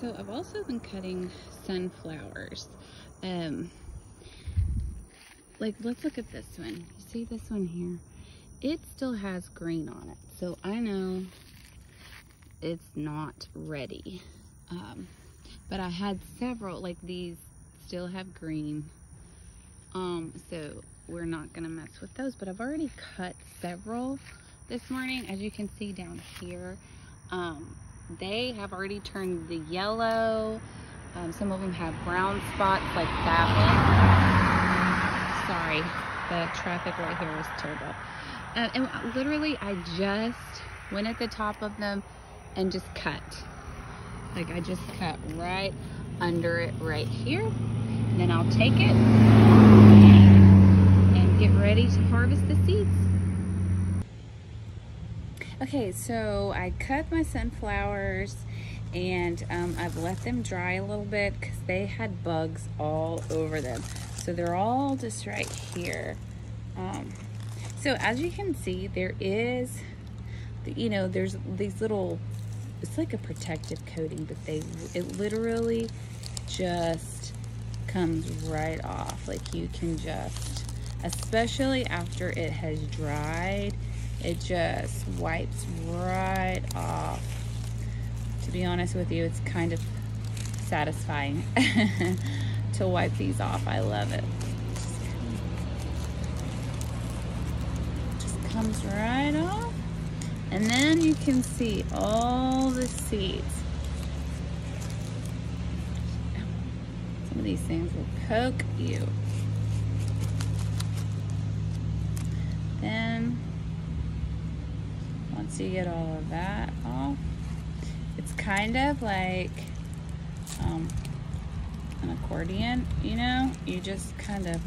So I've also been cutting sunflowers. Um, like let's look at this one. You see this one here? It still has green on it. So I know it's not ready. Um, but I had several, like these still have green. Um, so we're not gonna mess with those, but I've already cut several this morning, as you can see down here. Um, they have already turned the yellow. Um, some of them have brown spots like that one. Sorry, the traffic right here is terrible. Uh, and literally, I just went at the top of them and just cut. Like I just cut right under it right here. And then I'll take it and get ready to harvest the seeds. Okay, so I cut my sunflowers and um, I've let them dry a little bit because they had bugs all over them. So they're all just right here. Um, so as you can see, there is, you know, there's these little, it's like a protective coating, but they, it literally just comes right off. Like you can just, especially after it has dried, it just wipes right off. To be honest with you, it's kind of satisfying to wipe these off. I love it. Just comes right off. And then you can see all the seeds. Some of these things will poke you. Then once you get all of that off, it's kind of like um, an accordion, you know? You just kind of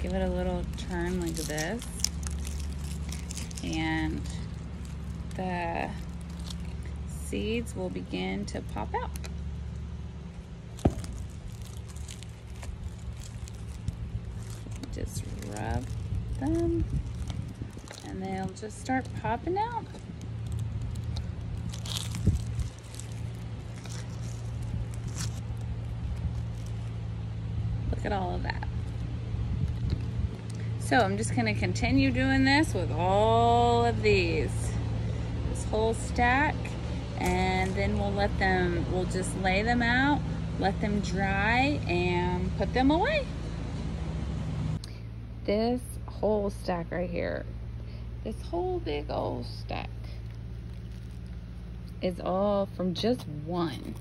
give it a little turn like this and the seeds will begin to pop out. Just rub them and they'll just start popping out. Look at all of that. So I'm just gonna continue doing this with all of these, this whole stack, and then we'll let them, we'll just lay them out, let them dry, and put them away. This whole stack right here this whole big old stack is all from just one.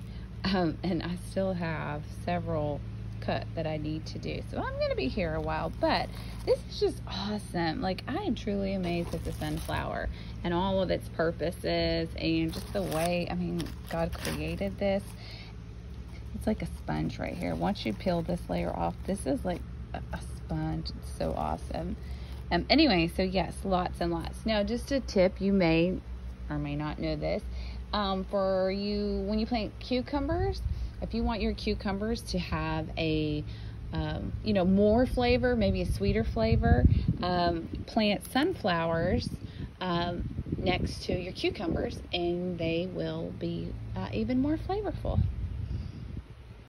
Um, and I still have several cut that I need to do. So I'm going to be here a while, but this is just awesome. Like I am truly amazed at the sunflower and all of its purposes and just the way, I mean, God created this. It's like a sponge right here. Once you peel this layer off, this is like a, a sponge. It's so awesome. Um, anyway, so yes, lots and lots. Now, just a tip, you may or may not know this. Um, for you, when you plant cucumbers, if you want your cucumbers to have a, um, you know, more flavor, maybe a sweeter flavor, um, plant sunflowers um, next to your cucumbers and they will be uh, even more flavorful.